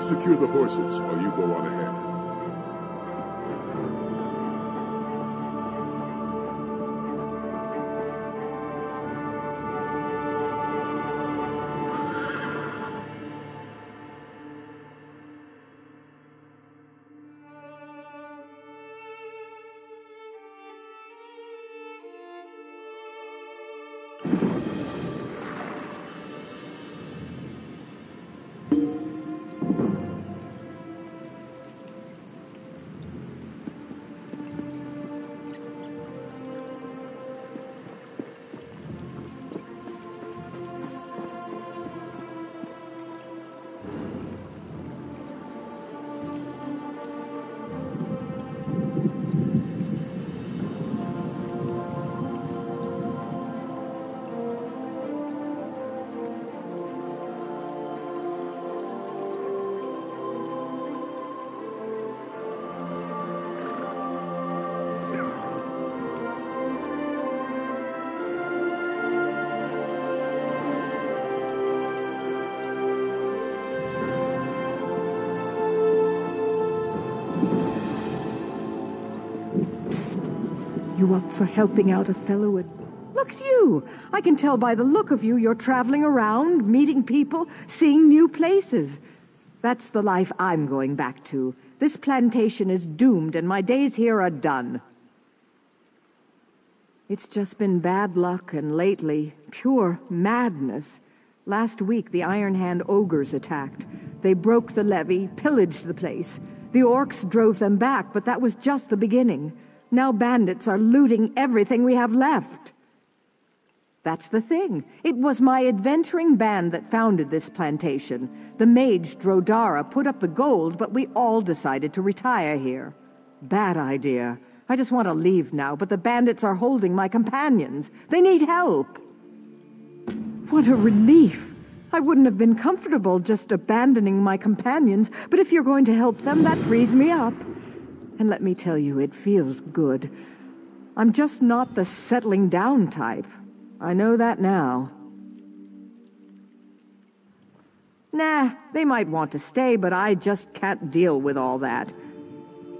I'll secure the horses while you go on ahead. You up for helping out a fellow at... Look at you! I can tell by the look of you you're traveling around, meeting people, seeing new places. That's the life I'm going back to. This plantation is doomed and my days here are done. It's just been bad luck and lately, pure madness. Last week, the Iron Hand ogres attacked. They broke the levee, pillaged the place. The orcs drove them back, but that was just the beginning. Now bandits are looting everything we have left. That's the thing. It was my adventuring band that founded this plantation. The mage Drodara put up the gold, but we all decided to retire here. Bad idea. I just want to leave now, but the bandits are holding my companions. They need help. What a relief. I wouldn't have been comfortable just abandoning my companions, but if you're going to help them, that frees me up. And let me tell you, it feels good. I'm just not the settling down type. I know that now. Nah, they might want to stay, but I just can't deal with all that.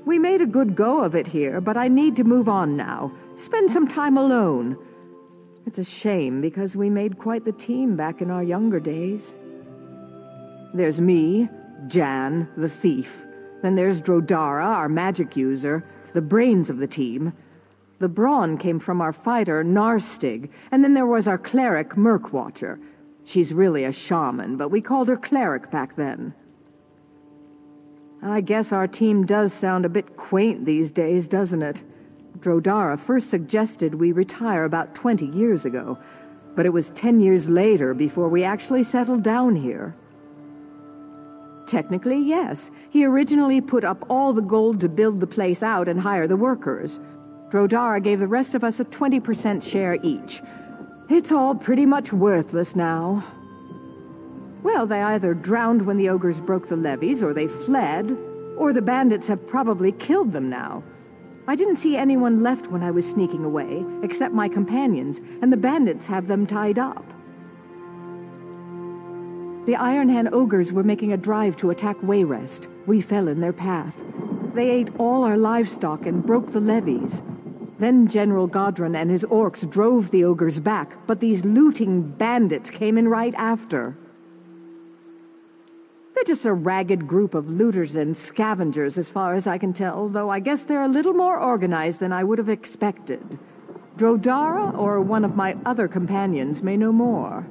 We made a good go of it here, but I need to move on now. Spend some time alone. It's a shame because we made quite the team back in our younger days. There's me, Jan, the thief. Then there's Drodara, our magic user, the brains of the team. The brawn came from our fighter, Knarstygg, and then there was our cleric, Murkwatcher. She's really a shaman, but we called her cleric back then. I guess our team does sound a bit quaint these days, doesn't it? Drodara first suggested we retire about 20 years ago, but it was 10 years later before we actually settled down here. Technically, yes. He originally put up all the gold to build the place out and hire the workers. Drodara gave the rest of us a 20% share each. It's all pretty much worthless now. Well, they either drowned when the ogres broke the levees, or they fled, or the bandits have probably killed them now. I didn't see anyone left when I was sneaking away, except my companions, and the bandits have them tied up. The Iron Hand ogres were making a drive to attack Wayrest. We fell in their path. They ate all our livestock and broke the levees. Then General Godrun and his orcs drove the ogres back, but these looting bandits came in right after. They're just a ragged group of looters and scavengers, as far as I can tell, though I guess they're a little more organized than I would have expected. Drodara or one of my other companions may know more.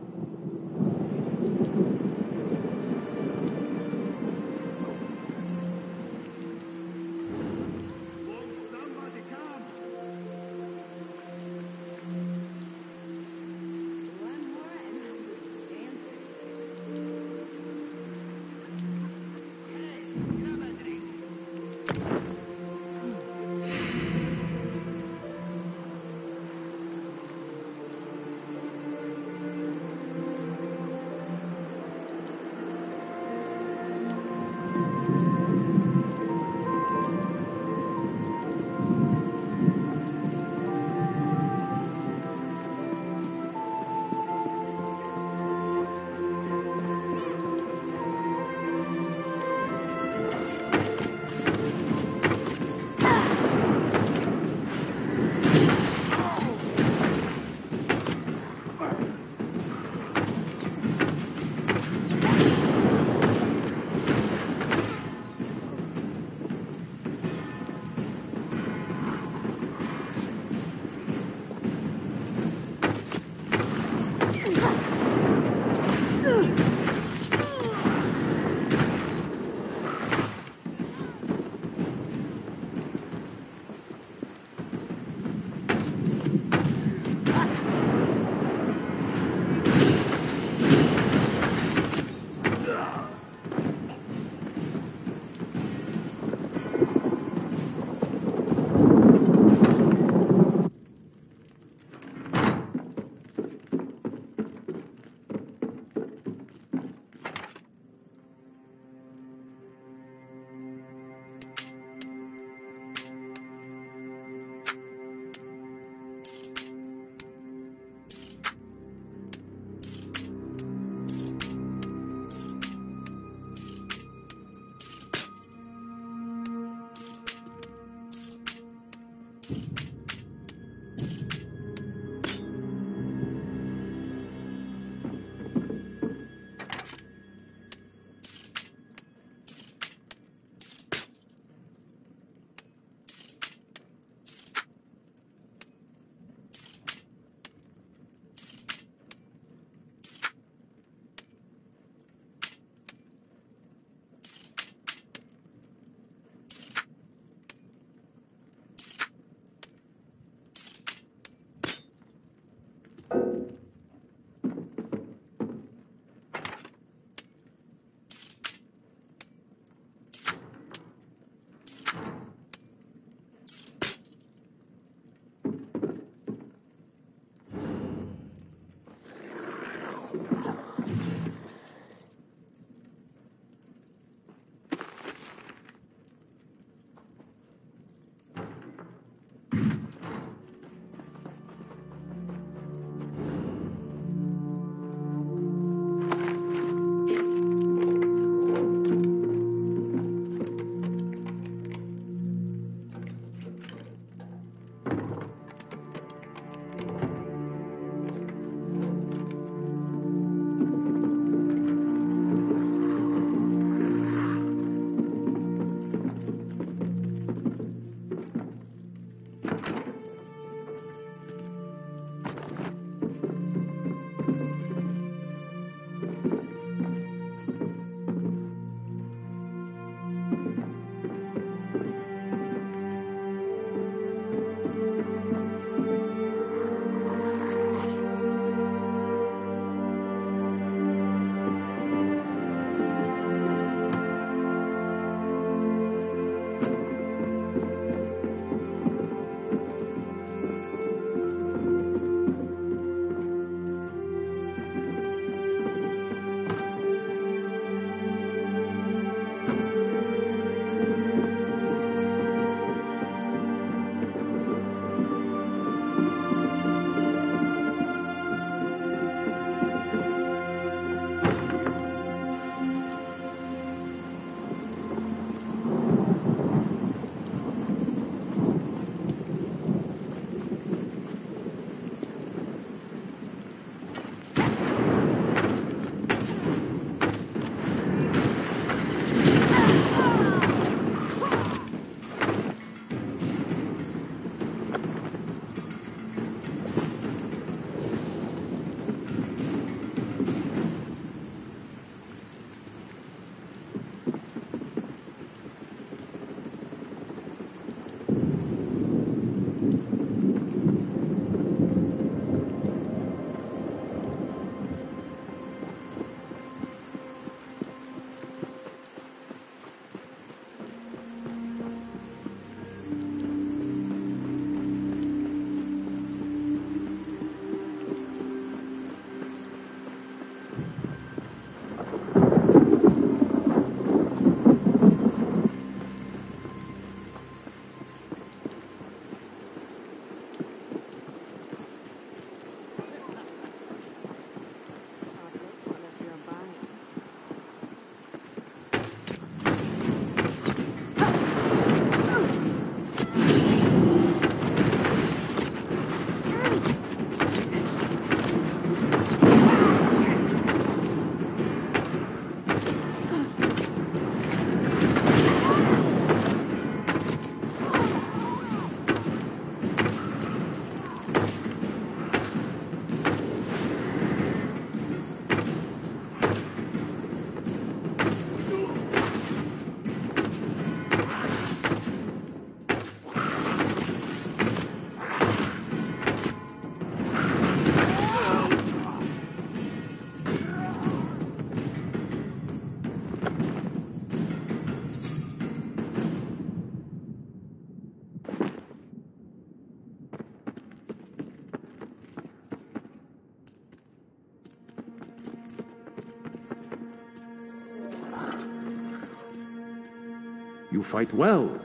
You fight well.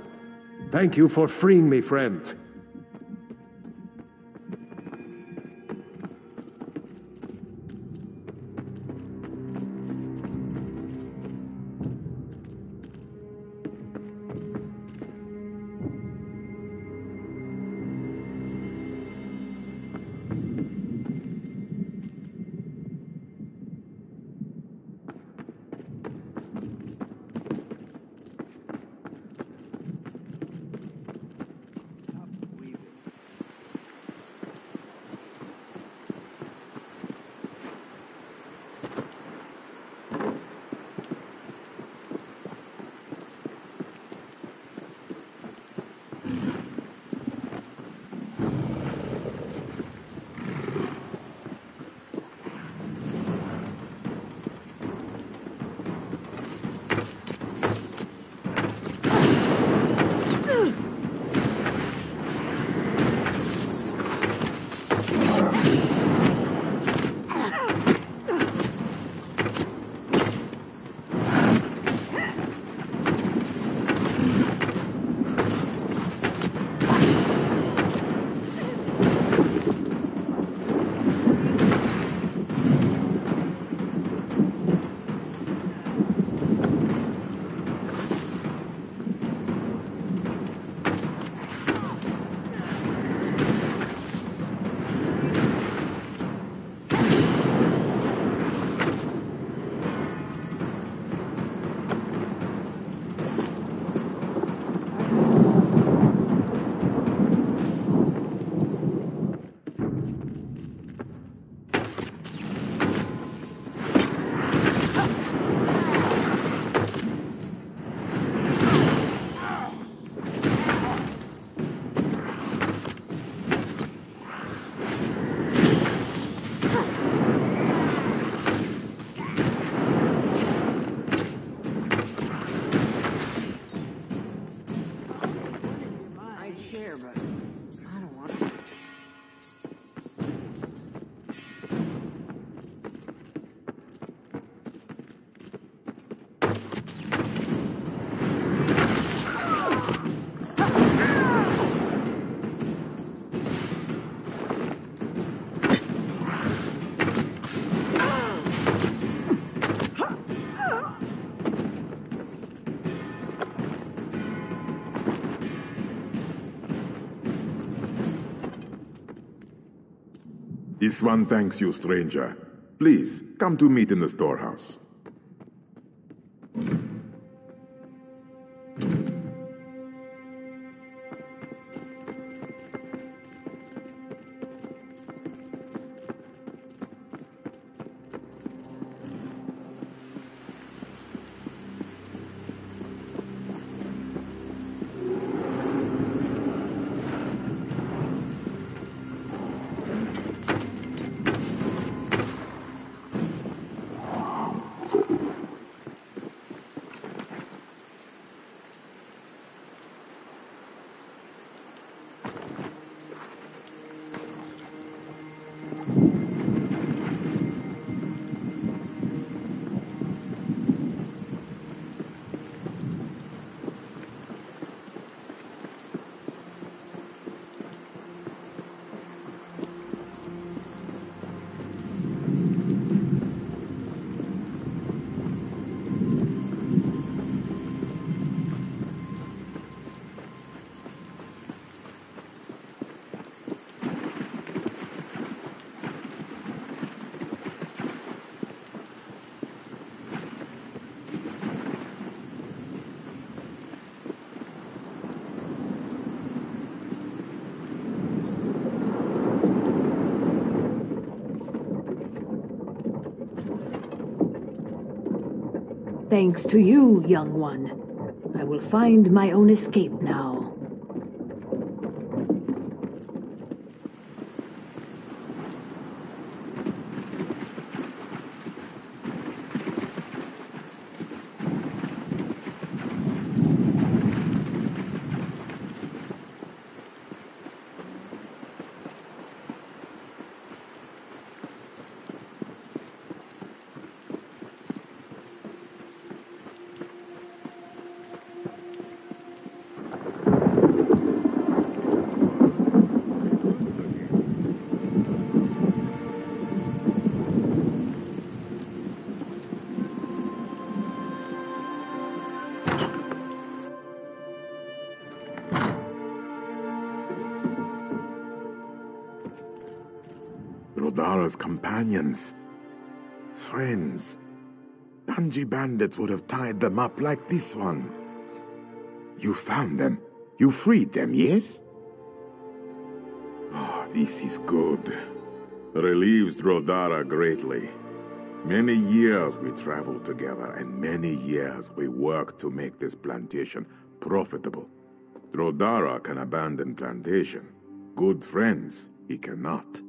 Thank you for freeing me, friend. Iswan thanks you, stranger. Please, come to meet in the storehouse. Thanks to you, young one. I will find my own escape now. Drodara's companions. Friends. Dungy bandits would have tied them up like this one. You found them. You freed them, yes? Oh, this is good. Relieves Drodara greatly. Many years we traveled together, and many years we worked to make this plantation profitable. Drodara can abandon plantation. Good friends, he cannot.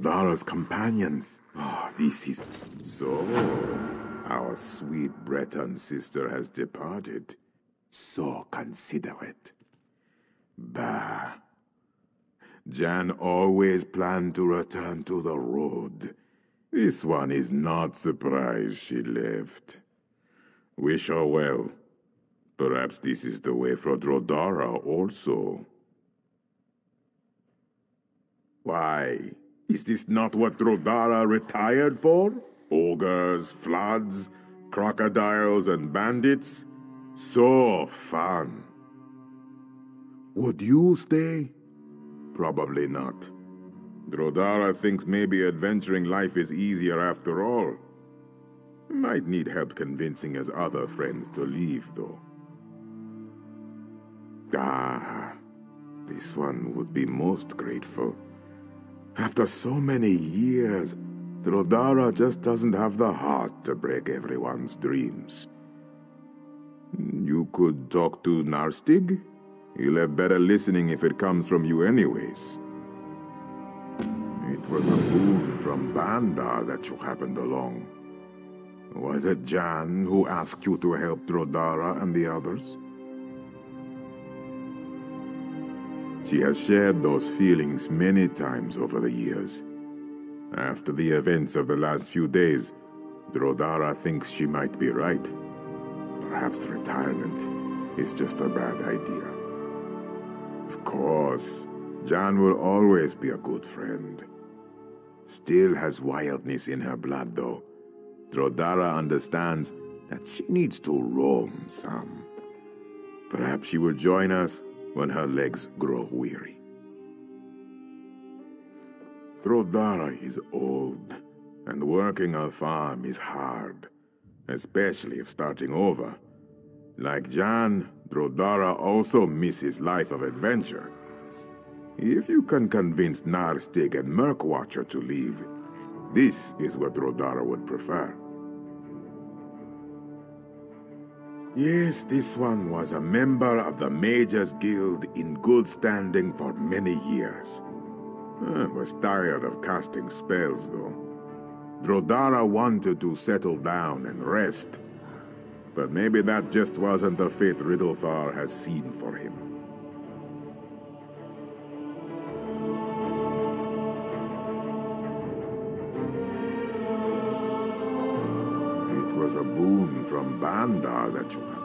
Drodara's companions. Oh, this is... So, our sweet Breton sister has departed. So considerate. Bah. Jan always planned to return to the road. This one is not surprised she left. Wish her well. Perhaps this is the way for Drodara also. Why? Is this not what Drodara retired for? Ogres, floods, crocodiles, and bandits? So fun. Would you stay? Probably not. Drodara thinks maybe adventuring life is easier after all. Might need help convincing his other friends to leave, though. Ah, this one would be most grateful. After so many years, Drodara just doesn't have the heart to break everyone's dreams. You could talk to Knarstygg? He'll have better listening if it comes from you anyways. It was a boon from Baan Dar that you happened along. Was it Jan who asked you to help Drodara and the others? She has shared those feelings many times over the years. After the events of the last few days, Drodara thinks she might be right. Perhaps retirement is just a bad idea. Of course, Jan will always be a good friend. Still has wildness in her blood, though. Drodara understands that she needs to roam some. Perhaps she will join us when her legs grow weary. Drodara is old, and working a farm is hard, especially if starting over. Like Jan, Drodara also misses life of adventure. If you can convince Knarstygg and Murkwatcher to leave, this is what Drodara would prefer. Yes, this one was a member of the Mages Guild in good standing for many years. I was tired of casting spells, though. Drodara wanted to settle down and rest. But maybe that just wasn't the fate Riddle'Thar has seen for him. Was a boon from Baan Dar that you had.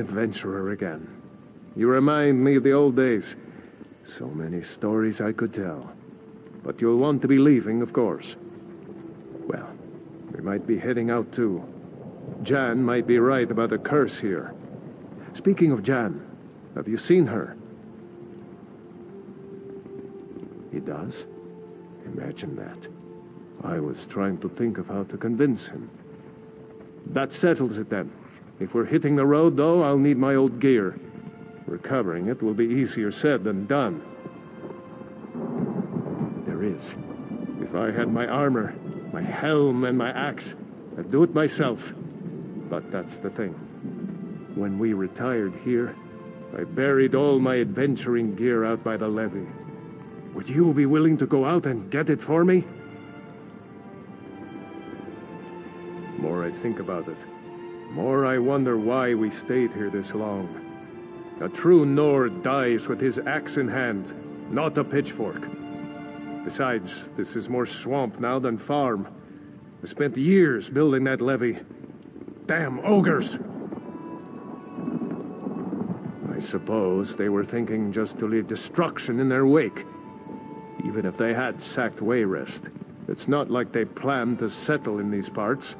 Adventurer again. You remind me of the old days. So many stories I could tell. But you'll want to be leaving, of course. Well, we might be heading out too. Jan might be right about the curse here. Speaking of Jan, have you seen her? He does? Imagine that. I was trying to think of how to convince him. That settles it then. If we're hitting the road, though, I'll need my old gear. Recovering it will be easier said than done. There is. If I had my armor, my helm, and my axe, I'd do it myself. But that's the thing. When we retired here, I buried all my adventuring gear out by the levee. Would you be willing to go out and get it for me? More I think about it, more I wonder why we stayed here this long. A true Nord dies with his axe in hand, not a pitchfork. Besides, this is more swamp now than farm. I spent years building that levee. Damn ogres! I suppose they were thinking just to leave destruction in their wake. Even if they had sacked Wayrest, it's not like they planned to settle in these parts.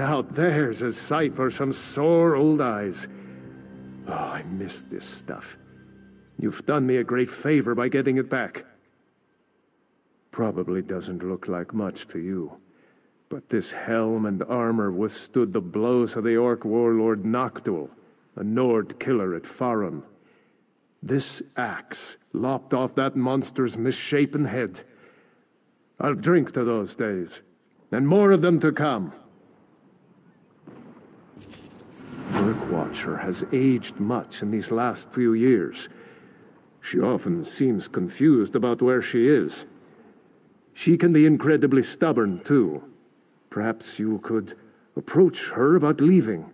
Now there's a sight for some sore old eyes. Oh, I missed this stuff. You've done me a great favor by getting it back. Probably doesn't look like much to you. But this helm and armor withstood the blows of the Orc warlord Noctul, a Nord killer at Farum. This axe lopped off that monster's misshapen head. I'll drink to those days, and more of them to come. Murk-Watcher has aged much in these last few years. She often seems confused about where she is. She can be incredibly stubborn, too. Perhaps you could approach her about leaving.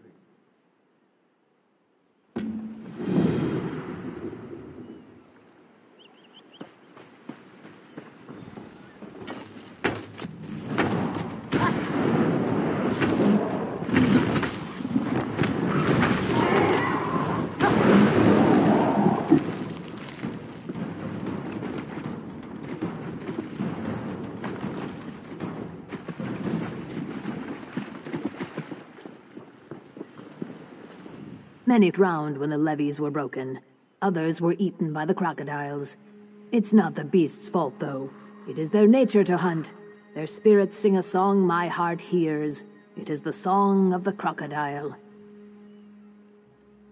Many drowned when the levees were broken. Others were eaten by the crocodiles. It's not the beasts' fault, though. It is their nature to hunt. Their spirits sing a song my heart hears. It is the song of the crocodile.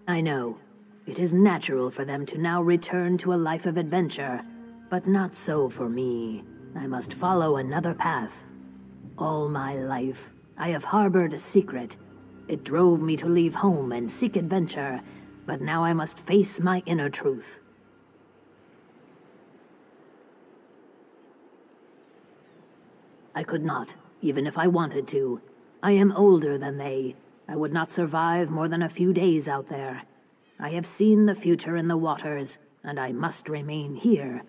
I know. It is natural for them to now return to a life of adventure. But not so for me. I must follow another path. All my life, I have harbored a secret it drove me to leave home and seek adventure, but now I must face my inner truth. I could not, even if I wanted to. I am older than they. I would not survive more than a few days out there. I have seen the future in the waters, and I must remain here.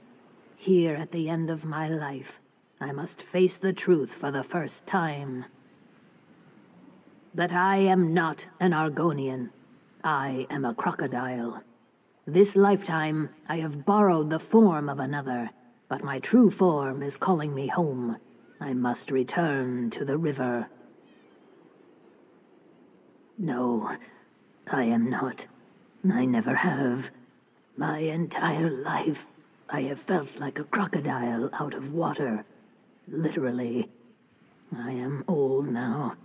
Here at the end of my life. I must face the truth for the first time that I am not an Argonian. I am a crocodile. This lifetime, I have borrowed the form of another, but my true form is calling me home. I must return to the river. No, I am not. I never have. My entire life, I have felt like a crocodile out of water. Literally. I am old now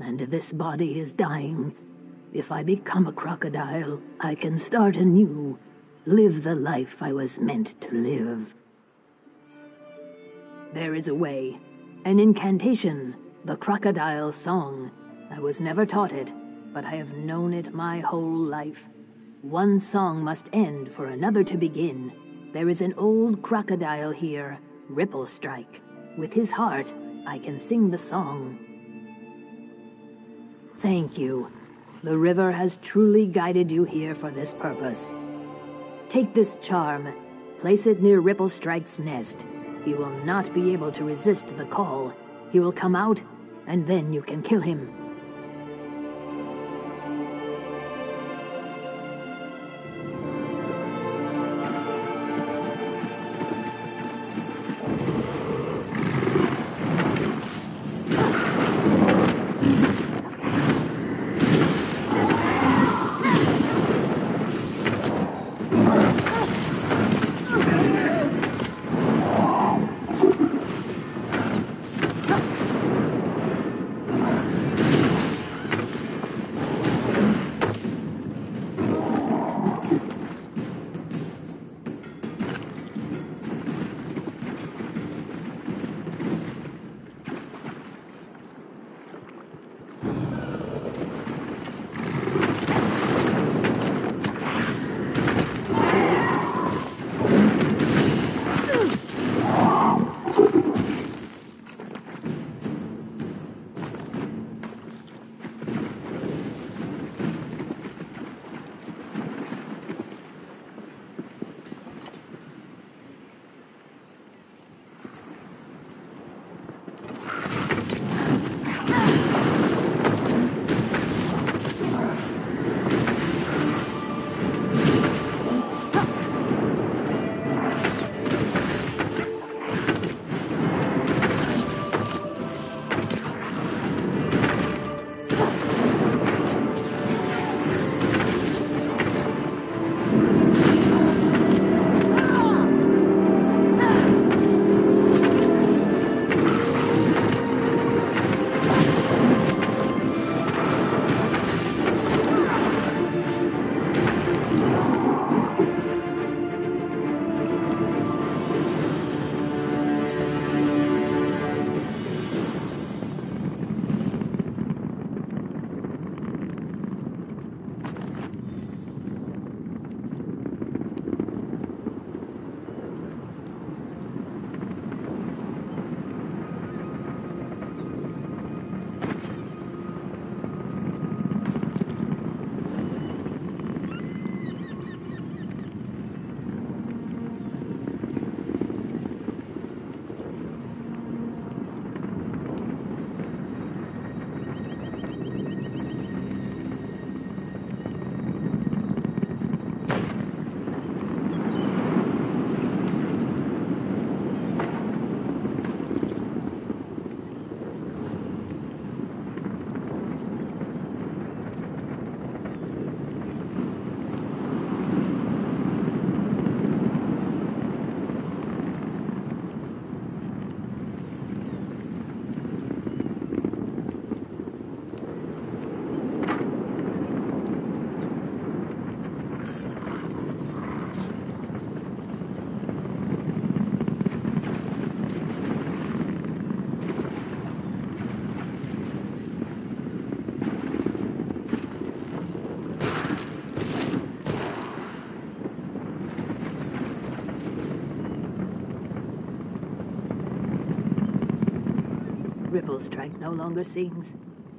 and this body is dying. If I become a crocodile, I can start anew, live the life I was meant to live. There is a way, an incantation, the crocodile song. I was never taught it, but I have known it my whole life. One song must end for another to begin. There is an old crocodile here, Ripplestrike. With his heart, I can sing the song. Thank you. The river has truly guided you here for this purpose. Take this charm, place it near Ripplestrike's nest. He will not be able to resist the call. He will come out, and then you can kill him. Triple no longer sings?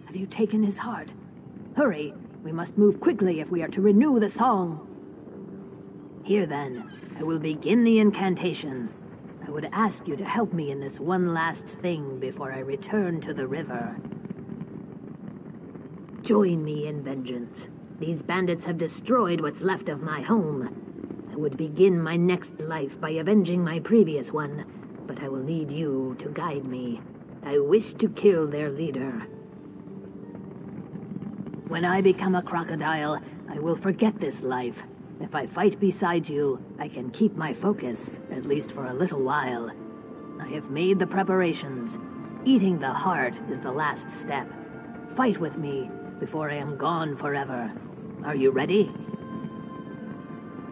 Have you taken his heart? Hurry! We must move quickly if we are to renew the song. Here then, I will begin the incantation. I would ask you to help me in this one last thing before I return to the river. Join me in vengeance. These bandits have destroyed what's left of my home. I would begin my next life by avenging my previous one, but I will need you to guide me. I wish to kill their leader. When I become a crocodile, I will forget this life. If I fight beside you, I can keep my focus, at least for a little while. I have made the preparations. Eating the heart is the last step. Fight with me before I am gone forever. Are you ready?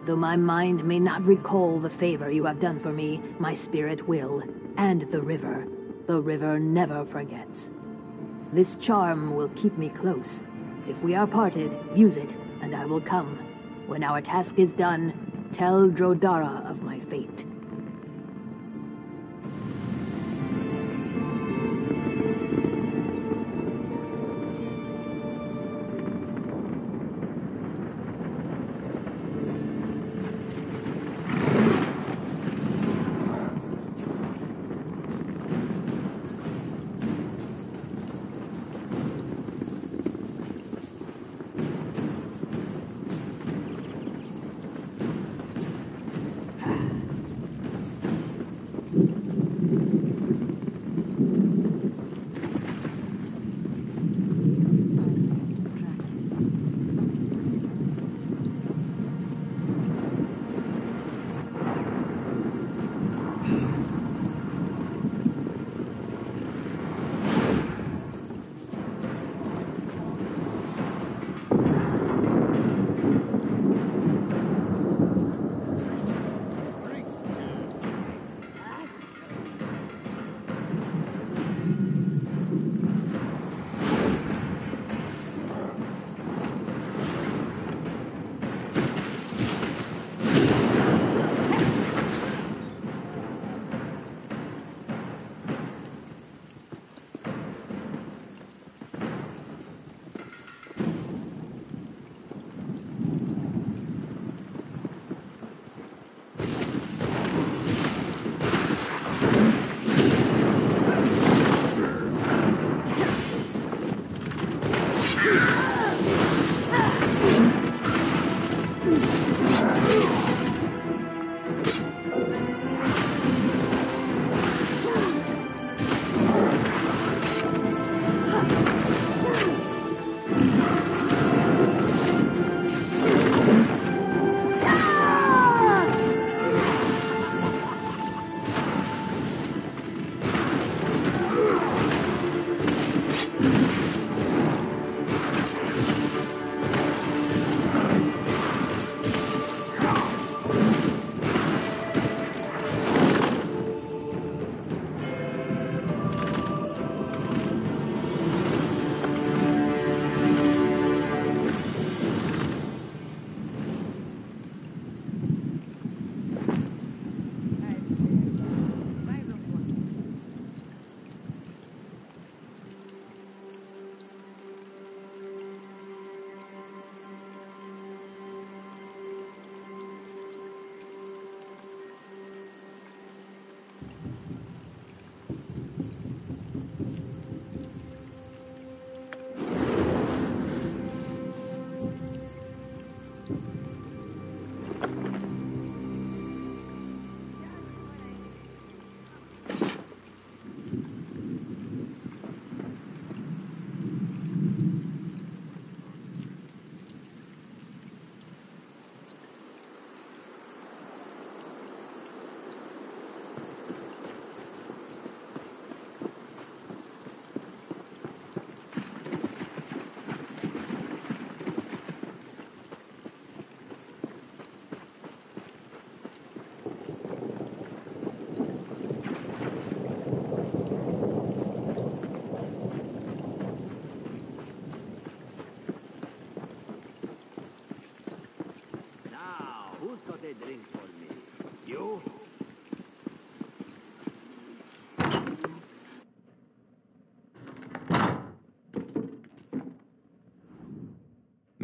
Though my mind may not recall the favor you have done for me, my spirit will, and the river. The river never forgets. This charm will keep me close. If we are parted, use it, and I will come. When our task is done, tell Dro-Dara of my fate.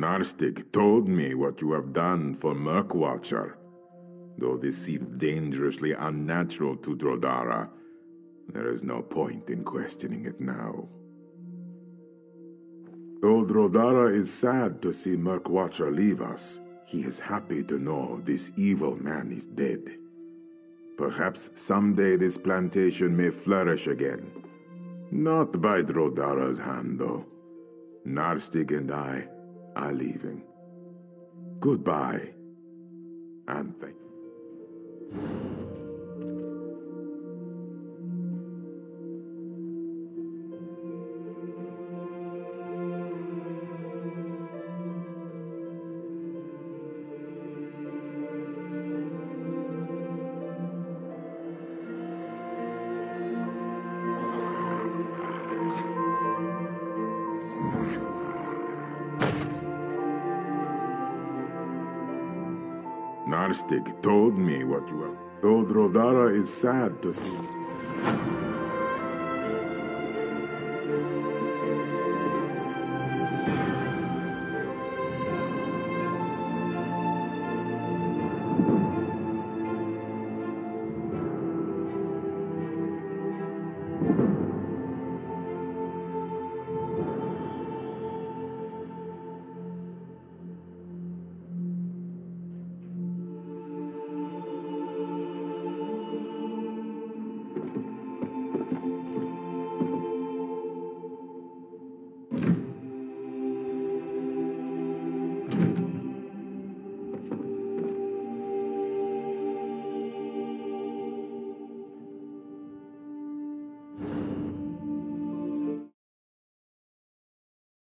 Knarstygg told me what you have done for Murk-Watcher. Though this seems dangerously unnatural to Dro-Dara, there is no point in questioning it now. Though Dro-Dara is sad to see Murk-Watcher leave us, he is happy to know this evil man is dead. Perhaps someday this plantation may flourish again. Not by Dro-Dara's hand, though. Knarstygg and I are leaving. Goodbye, and thank Knarstygg told me what you have. Though Dro-Dara is sad to see.